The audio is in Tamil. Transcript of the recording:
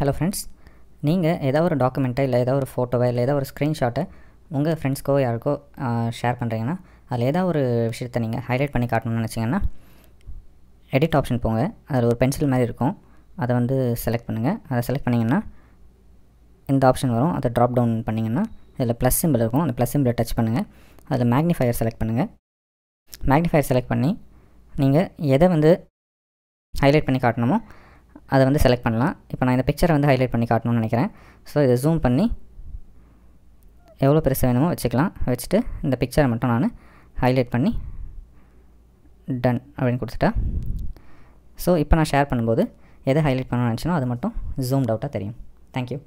ஹலோ ஃப்ரெண்ட்ஸ் நீங்கள் ஏதாவது ஒரு டாக்குமெண்ட்டை இல்லை ஏதாவது ஒரு ஃபோட்டோவை இல்லை ஏதாவது ஒரு ஸ்க்ரீன்ஷாட்டை உங்கள் ஃப்ரெண்ட்ஸ்க்கோ யாருக்கோ ஷேர் பண்ணுறீங்கன்னா அதில் ஏதாவது ஒரு விஷயத்தை நீங்கள் ஹைலைட் பண்ணி காட்டணும்னு நினச்சிங்கன்னா எடிட் ஆப்ஷன் போங்க. அதில் ஒரு பென்சில் மாதிரி இருக்கும். அதை வந்து செலக்ட் பண்ணுங்கள் அதை செலக்ட் பண்ணிங்கன்னா இந்த ஆப்ஷன் வரும். அதை ட்ராப் டவுன் பண்ணிங்கன்னா இதில் ப்ளஸ் சிம்பிள் இருக்கும். அந்த ப்ளஸ் சிம்பிளை டச் பண்ணுங்கள் அதில் மேக்னிஃபையர் செலக்ட் பண்ணுங்கள் மேக்னிஃபையர் செலக்ட் பண்ணி நீங்கள் எதை வந்து ஹைலைட் பண்ணி காட்டணுமோ அதை வந்து செலக்ட் பண்ணலாம். இப்போ நான் இந்த பிக்சரை வந்து ஹைலைட் பண்ணி காட்டணும்னு நினைக்கிறேன். ஸோ இதை ஜூம் பண்ணி எவ்வளோ பெருசு வேணுமோ வச்சுக்கலாம். வச்சுட்டு இந்த பிக்சரை மட்டும் நான் ஹைலைட் பண்ணி டன் அப்படின்னு கொடுத்துட்டா. ஸோ இப்போ நான் ஷேர் பண்ணும்போது எதை ஹைலைட் பண்ணணும்னு நினச்சினோ அது மட்டும் ஜூம்ட் அவுட்டாக தெரியும். தேங்க்யூ